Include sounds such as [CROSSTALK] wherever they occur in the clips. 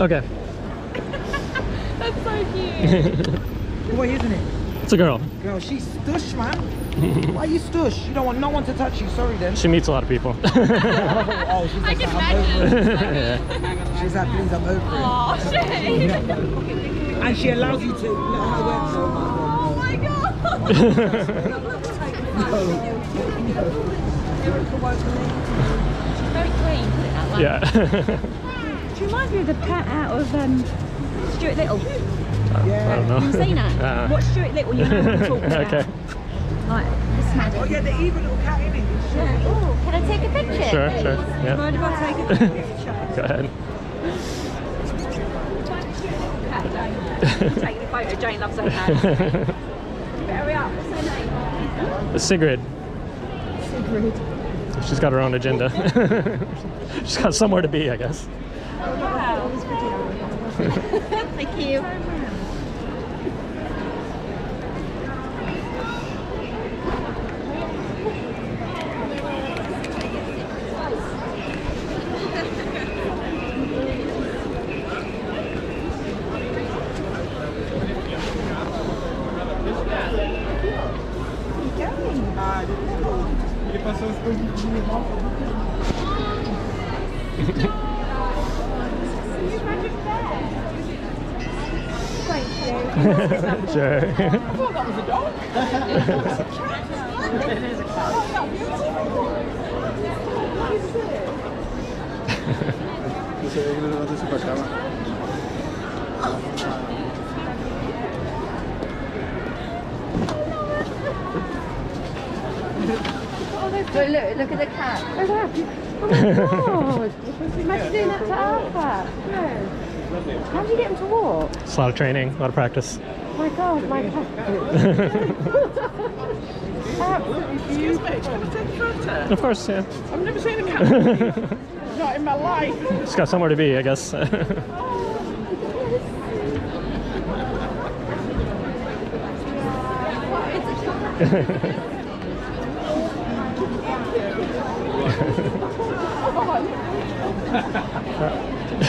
Okay. [LAUGHS] That's so cute. [LAUGHS] Boy, isn't it? It's a girl. Girl, she's stush, man. Why you stush? You don't want no one to touch you. Sorry, then. She meets a lot of people. [LAUGHS] oh, she's I like, can I'm over it. imagine. She's like, please, I'm over it. Oh, shit. And she allows you to let her work. So, Oh my god. Very clean, put it that way. yeah. She reminds me of the pet out of um, Stuart Little. I don't know. Have you seen that? [LAUGHS] Uh-uh. Watch Stuart Little, you know what I'm talking [LAUGHS] about. okay. Like, this Oh, magic. yeah, the evil little cat, innit? Oh, can I take a picture? Sure, sure. Yeah. Mind if I take a [LAUGHS] picture? Go ahead. Taking a photo, Jane loves her cat. Hurry up, what's her name? Sigrid. Sigrid. She's got her own agenda. She's got somewhere to be, I guess. [LAUGHS] Thank you. Sure. [LAUGHS] Look, [LAUGHS] oh, look, look at the cat. Oh, [LAUGHS] wow. Oh my god. Imagine doing that to our cat. No. How do you get him to walk? It's a lot of training, a lot of practice. Oh my god, my cat. [LAUGHS] Absolutely beautiful. Can I take a photo? Of course, yeah. I've never seen a cat. [LAUGHS] Not in my life. She's got somewhere to be, I guess. [LAUGHS]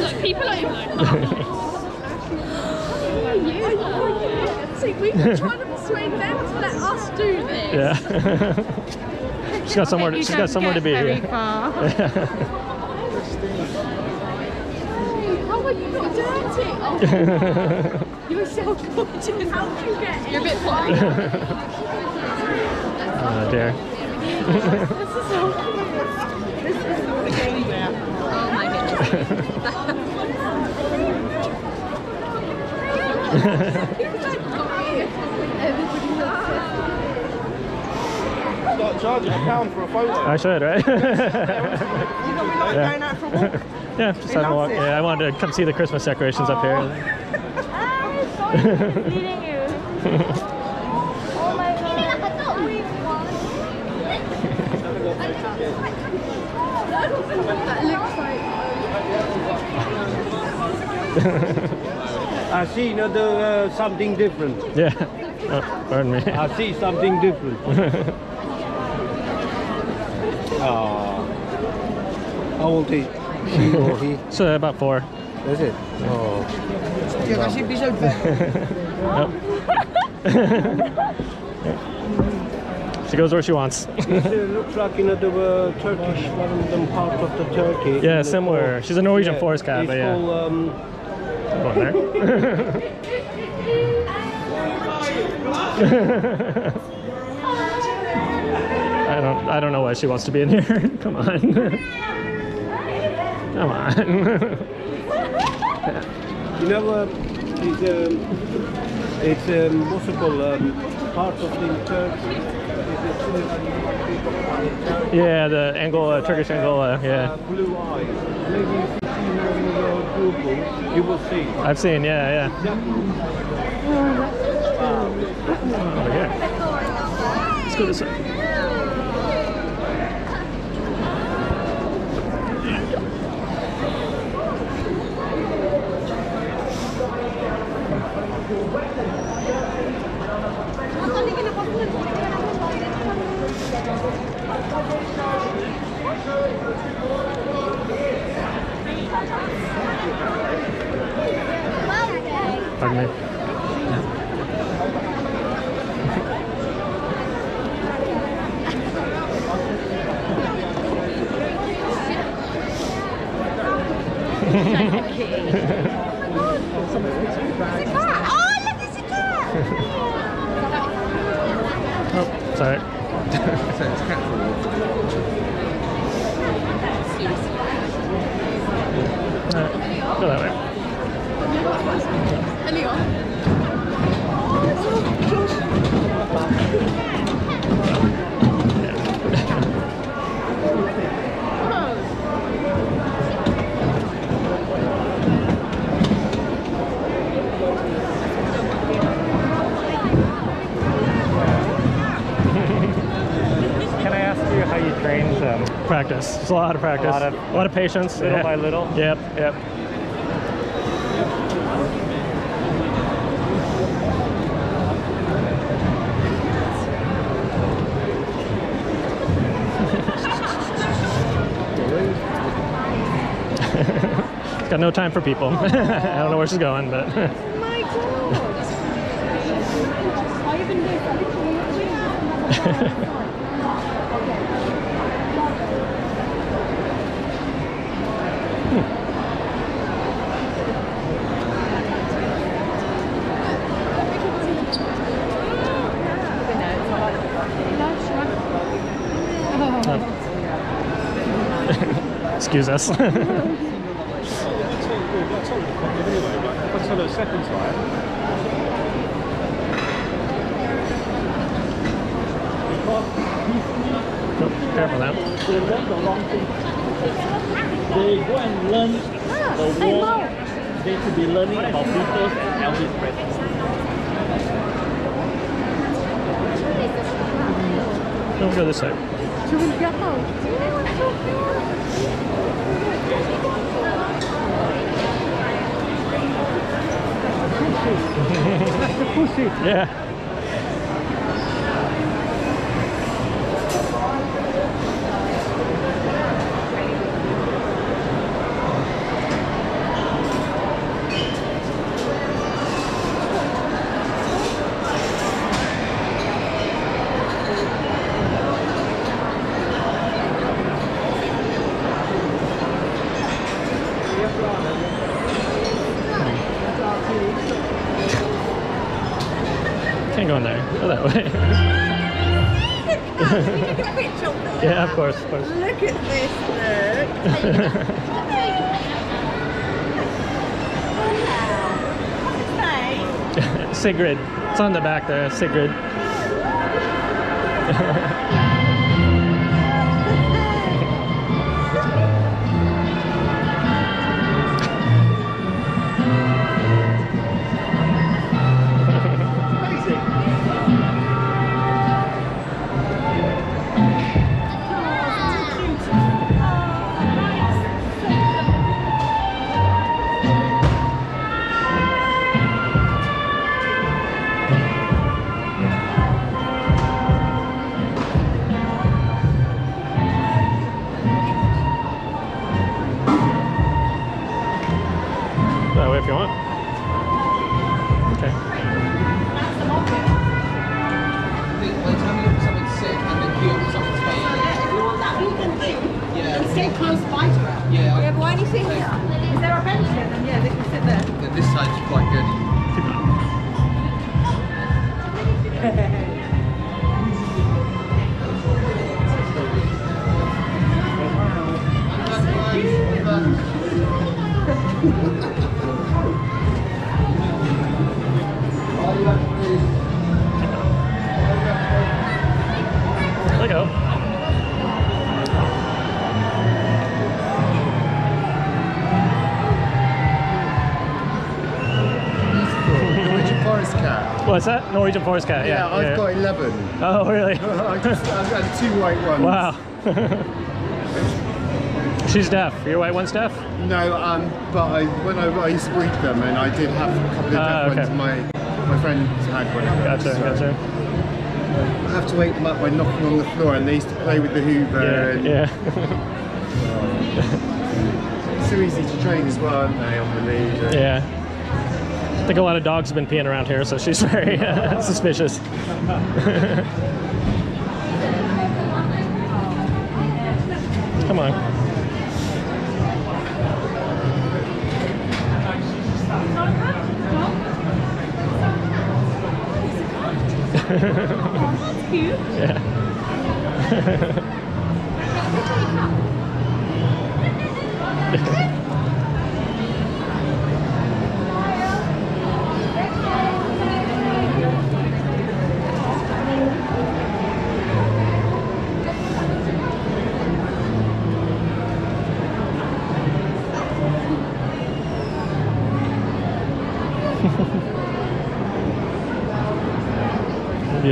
Look, people are like, See, we've been trying to persuade them to let us do this. yeah. [LAUGHS] she's got somewhere. To, she's got somewhere to be. [LAUGHS] Very yeah. far. How are you not dirty? Oh, [LAUGHS] you're so gorgeous. How did you get You're a bit potty. Oh dear. this is so Oh my Start charging a pound for a photo. I should, right? [LAUGHS] You know, we like Yeah. going out for a walk. [LAUGHS] yeah, just having a walk. it. Yeah, I wanted to come see the Christmas decorations up here. Oh. [LAUGHS] Ah, leading you. oh my god. That looks like [LAUGHS] I see another uh, something different. Yeah. Oh, pardon me. I see something different. [LAUGHS] Ah. How old is she or [LAUGHS] he? So about four. Is it? Oh. Yeah, dat is zo ver. She goes where she wants. It looks like another uh, Turkish one of them part of the Turkey. Yeah, In similar. call- She's a Norwegian yeah, forest cat, but yeah. called, um, Going [LAUGHS] there. I don't. I don't know why she wants to be in here. [LAUGHS] Come on. [LAUGHS] Come on. you know, um, it's, um, it's um, what's it called? Um, part of the Turkey. yeah, the Angora, Turkish Angora. Uh, Yeah. blue eyes. You will see. I've seen, yeah, yeah. Over here. Let's go this way. Pardon me. Oh, look, it's cat! Oh, sorry. [LAUGHS] Alright, go that way. Anyone? [LAUGHS] Can I ask you how you trained them? Practice. It's a lot of practice. A lot of- a lot of patience. Little yeah. by little? Yep, yep. Got no time for people. [LAUGHS] I don't know where she's going, but. My god! Hmm. Oh, Excuse us. [LAUGHS] If I tell her a second time, Oh, Careful now. They go and learn the war. They should be learning about Beatles and Elvis Presley. Don't go this way. Yeah. Yeah, of course, of course. Look at this, look. [LAUGHS] Sigrid. It's on the back there. Sigrid. [LAUGHS] What's that? Norwegian forest cat. Yeah, Yeah. I've got 11. Oh, really? [LAUGHS] I just, I've got two white ones. Wow. [LAUGHS] She's deaf. Your white one's deaf? No, um, but I, when I, I used to breed them, and I did have a couple of Ah, deaf okay. ones. My my friend had one of Gotcha, so gotcha. I have to wake them up by knocking on the floor, and they used to play with the Hoover. Yeah, and yeah. [LAUGHS] So easy to train as well, aren't they, on the lead? yeah. I think a lot of dogs have been peeing around here, so she's [LAUGHS] very uh, suspicious. [LAUGHS] Come on. That's [LAUGHS] cute. Yeah.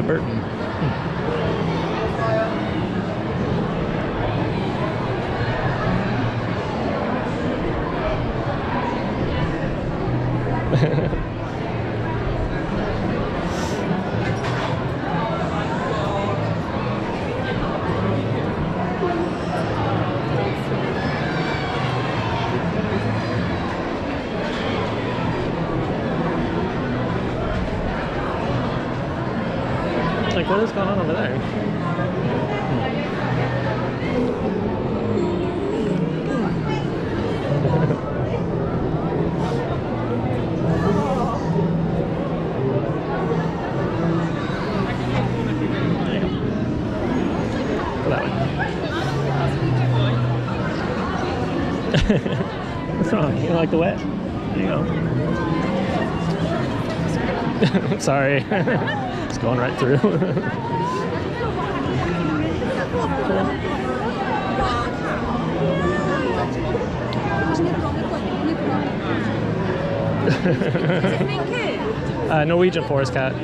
Burton. [LAUGHS] What's wrong? You like the wet? There you go. [LAUGHS] Sorry. [LAUGHS] it's going right through. uh, Norwegian forest cat.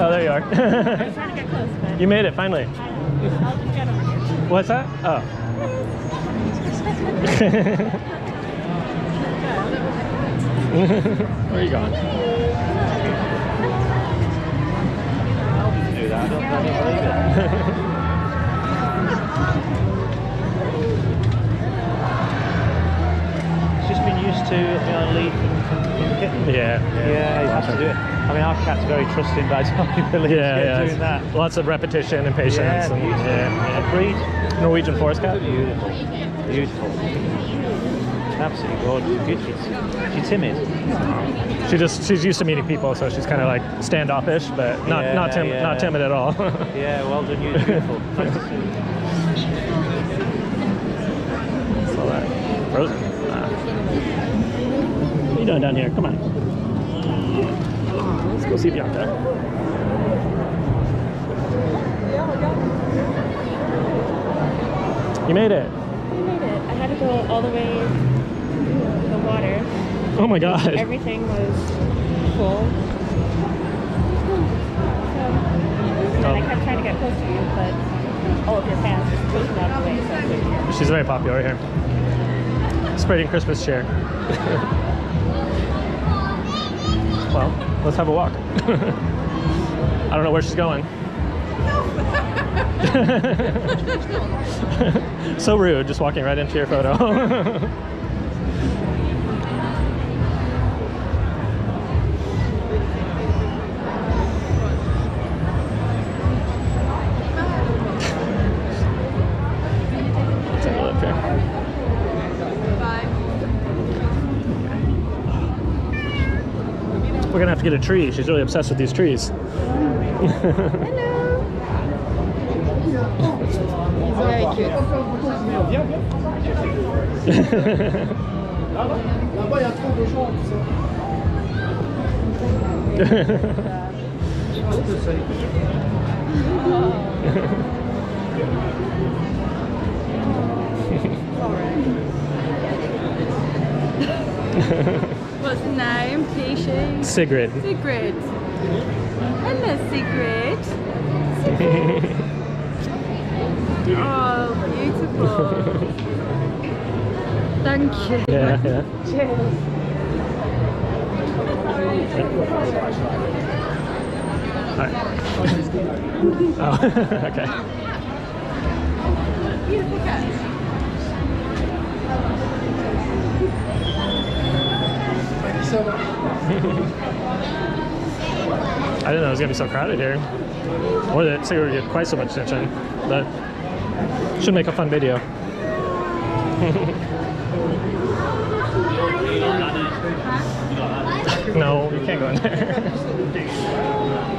Oh, there you are. [LAUGHS] I was trying to get close, but you made it finally. I'll just get over here. What's that? Oh. [LAUGHS] [LAUGHS] Where are you going? I don't, I don't believe it. It's just been used to on lead from, from the kitten. Yeah. Yeah, you have to do it. I mean, our cat's very trusting, but I don't believe Yeah, yeah. doing that. Lots of repetition and patience. Yeah, and, yeah, A breed. Norwegian forest cat. Beautiful. Beautiful. Absolutely gorgeous. Beautiful. She's timid. She just she's used to meeting people, so she's kind of like standoffish, but not not Yeah, tim- yeah. not timid at all. [LAUGHS] Yeah, well done. You're beautiful. [LAUGHS] Saw that. Frozen. Ah. What are you doing down here? Come on. Let's go see Bianca. You made it. I made it. I had to go all the way to. Oh my god. Everything was full. So, and I kept trying to get close to you, but all of your fans just pushed me out of the way. So I couldn't hear. She's very popular here. Spreading Christmas cheer. well, let's have a walk. [LAUGHS] I don't know where she's going. [LAUGHS] [LAUGHS] so rude, just walking right into your photo. We're gonna have to get a tree. She's really obsessed with these trees. Viens, [LAUGHS] [LAUGHS] [LAUGHS] viens. Là-bas, il y a trop de gens, tu. What's the name? Peachy. Sigrid. Sigrid. Hello, Sigrid. [LAUGHS] oh, beautiful. Thank you. Yeah, yeah. Cheers. [LAUGHS] Oh, [LAUGHS] okay. Beautiful cat. So [LAUGHS] much. I didn't know it was gonna be so crowded here. Or that Sigrid would get quite so much attention. But should make a fun video. [LAUGHS] no, you can't go in there.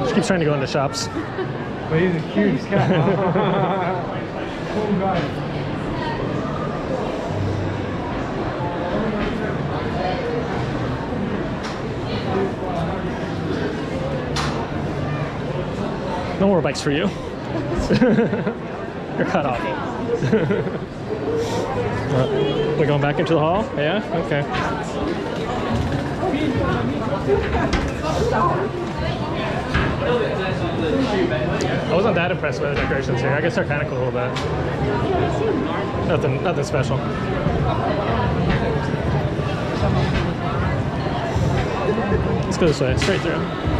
[LAUGHS] she keeps trying to go into shops. But he's a huge cat. No more bikes for you. [LAUGHS] You're cut off. Uh, [LAUGHS] we're going back into the hall? Yeah? Okay. I wasn't that impressed with the decorations here. I guess they're kind of cool, but nothing, nothing special. Let's go this way, straight through.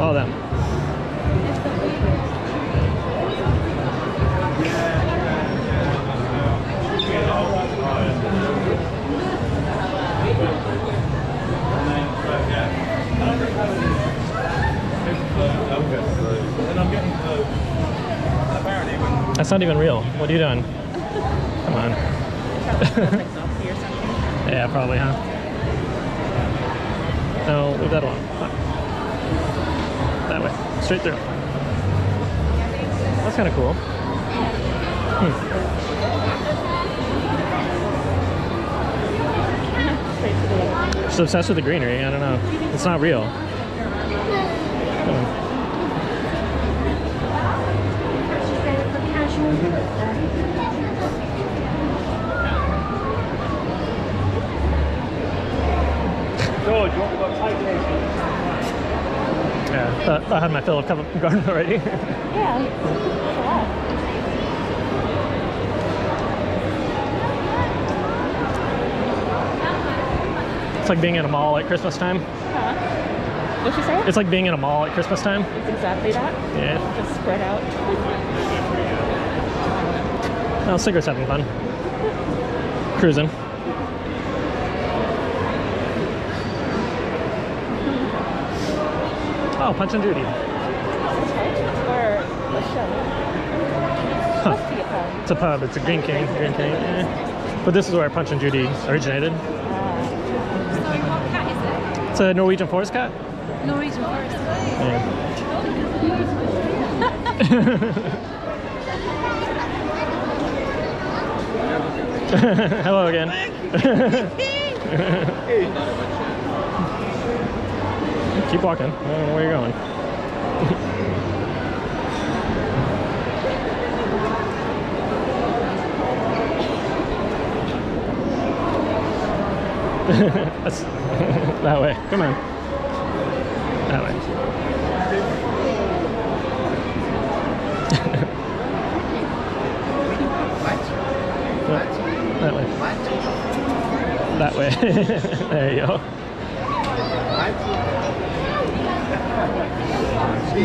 All them. That's not even real. What are you doing? Come on. [LAUGHS] yeah, probably, huh? No, leave that alone. That way. Straight through. That's kind of cool. Hmm. She's obsessed with the greenery. I don't know. It's not real. George, you want to go take Yeah, thought, I had my fill of Covent [LAUGHS] Garden already. Yeah. it's like being in a mall at Christmas time. What'd you say? It's like being in a mall at Christmas time. It's exactly that. Yeah. Just spread out. Well, Sigrid's having fun. Cruising. Oh, Punch and Judy. Or a show. Huh. A pub. It's a pub. It's a Greene King. Greene King. eh. But this is where Punch and Judy originated. Sorry, what cat is It's a Norwegian forest cat. Norwegian forest. Yeah. [LAUGHS] Hello again. [LAUGHS] [LAUGHS] Keep walking. I don't know where you're going. That's [LAUGHS] that way. Come on. That way. [LAUGHS] That way. That way. [LAUGHS] there you go. How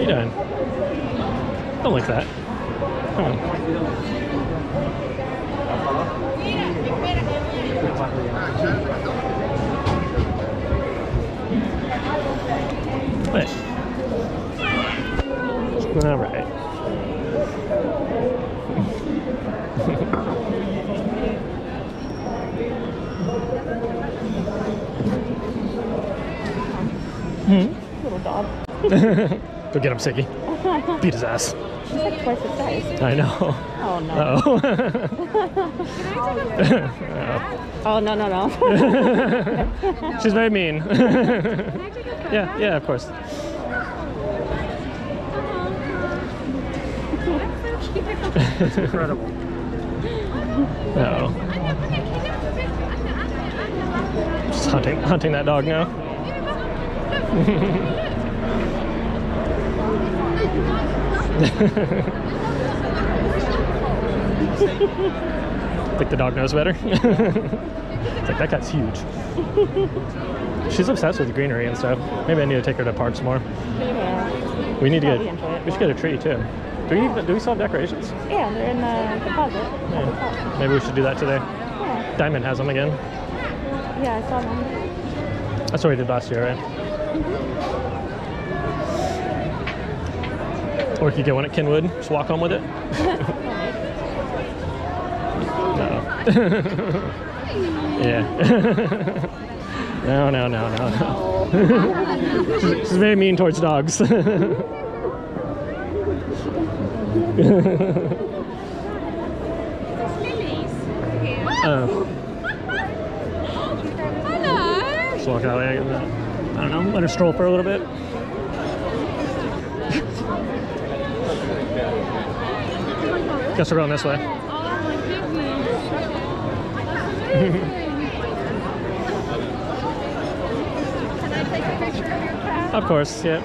you doing? Don't like that. Come on. Go get him, Siggy. [LAUGHS] Beat his ass. She's like twice the size. I know. Oh no. Oh. [LAUGHS] [LAUGHS] Oh no no no. She's very mean. yeah, yeah, of course. Incredible. No. Just hunting, hunting that dog now. [LAUGHS] think the dog knows better. [LAUGHS] it's like that cat's huge. She's obsessed with greenery and stuff. Maybe I need to take her to parks more. yeah. We need to get. it We should get a tree too. Do we do we still have decorations? Yeah, they're in the deposit. Yeah. Maybe we should do that today. Yeah. Diamond has them again. Yeah, I saw them. That's what we did last year, right? Mm-hmm. Or you could get one at Kenwood, just walk home with it. [LAUGHS] no. [LAUGHS] yeah. [LAUGHS] no, no, no, no, no. she's, she's very mean towards dogs. Oh, Hello. just walk way. I don't know, let her stroll for a little bit. Guess we're going this way. Oh my goodness. Can I take a picture of? Of course, yeah.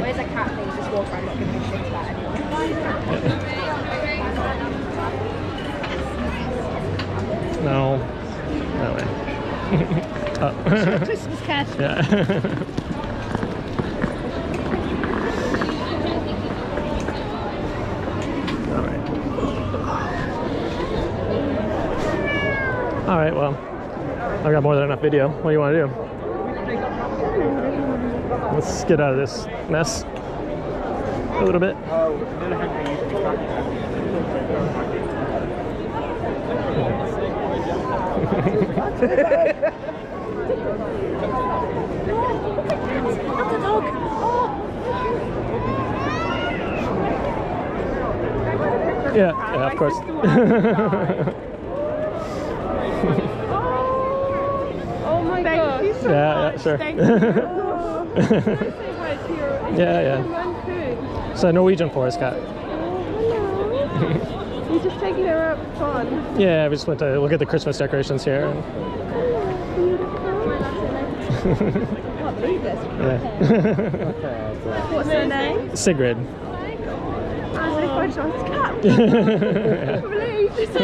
Where's a cat thing? Just walk around, not a shit about anyone. No. That way. [LAUGHS] oh. Christmas cat. yeah. [LAUGHS] All right. All right, well, I got more than enough video. What do you want to do? Let's get out of this mess a little bit. [LAUGHS] Yeah, yeah, of course. [LAUGHS] god. yeah, yeah, sure. [LAUGHS] yeah, yeah. It's a Norwegian forest cat. You're [LAUGHS] just taking her out for fun. Yeah, we just went to look at the Christmas decorations here. and- yeah. [LAUGHS] What's her name? Sigrid. I was like, quite sure it's cat. yeah. So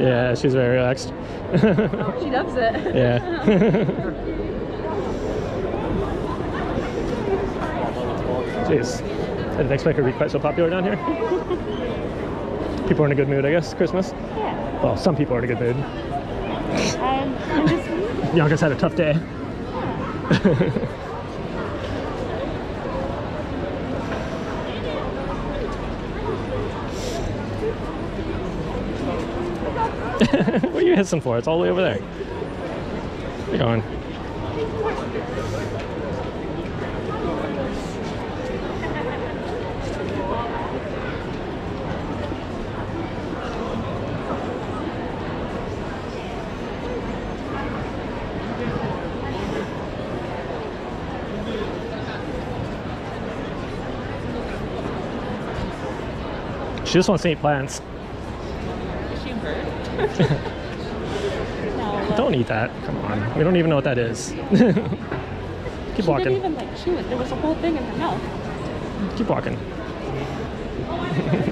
yeah, she's very relaxed. She? She loves it. yeah. [LAUGHS] Jeez. I didn't expect her to be quite so popular down here. People are in a good mood, I guess, Christmas. Yeah. Well, some people are in a good mood. Um, I'm just Youngest had a tough day. what you hissing for? It's all the way over there. Where you going? She just wants to eat plants. she bird. no, Don't eat that. Come on. We don't even know what that is. [LAUGHS] Keep she didn't walking. even like chew it. There was a whole thing in her mouth. Keep walking. Oh